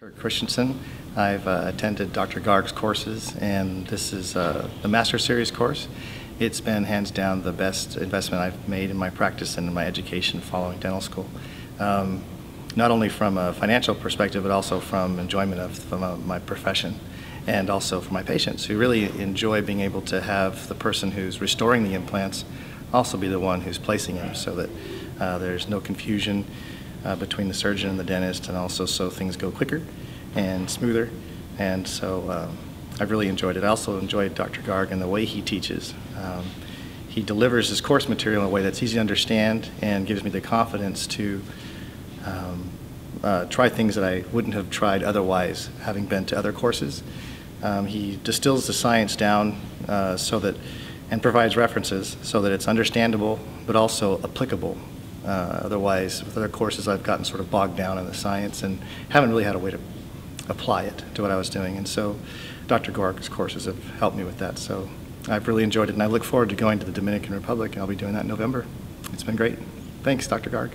Kirk Christianson. I've uh, attended Dr. Garg's courses, and this is uh, the Master Series course. It's been hands down the best investment I've made in my practice and in my education following dental school. Um, not only from a financial perspective, but also from enjoyment of from, uh, my profession, and also for my patients who really enjoy being able to have the person who's restoring the implants also be the one who's placing them, so that uh, there's no confusion uh, between the surgeon and the dentist, and also so things go quicker and smoother. And so um, I've really enjoyed it. I also enjoyed Dr. Garg and the way he teaches. Um, he delivers his course material in a way that's easy to understand and gives me the confidence to um, uh, try things that I wouldn't have tried otherwise, having been to other courses. Um, he distills the science down uh, so that, and provides references so that it's understandable but also applicable uh, otherwise, with other courses, I've gotten sort of bogged down in the science and haven't really had a way to apply it to what I was doing. And so Dr. Garg's courses have helped me with that. So I've really enjoyed it, and I look forward to going to the Dominican Republic, and I'll be doing that in November. It's been great. Thanks, Dr. Garg.